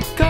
because